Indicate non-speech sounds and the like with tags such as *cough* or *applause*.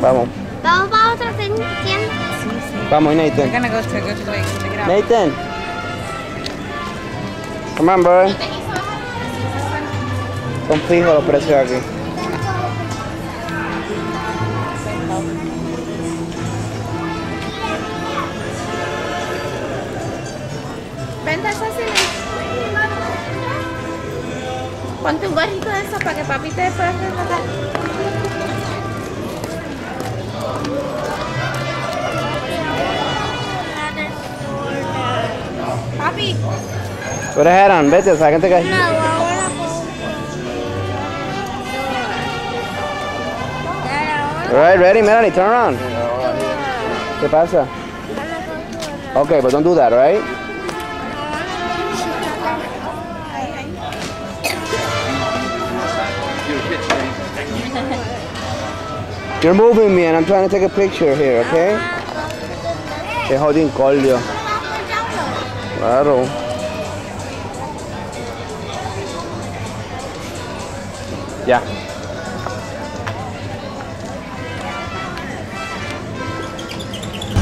Vamos. Vamos para otra tienda. Vamos, Nathan. Nathan. Come on, boy. Son fijos los precios aquí. Venta, Ponte un gorrito de eso para que papi te pueda retratar. Papi, Put a hat on, vete, sáquense que... No, ahora Alright, ready, Melanie, turn around. ¿Qué pasa? Okay, but don't do that, alright? *laughs* You're moving me and I'm trying to take a picture here, okay? Qué jodín colio. Claro. Ya.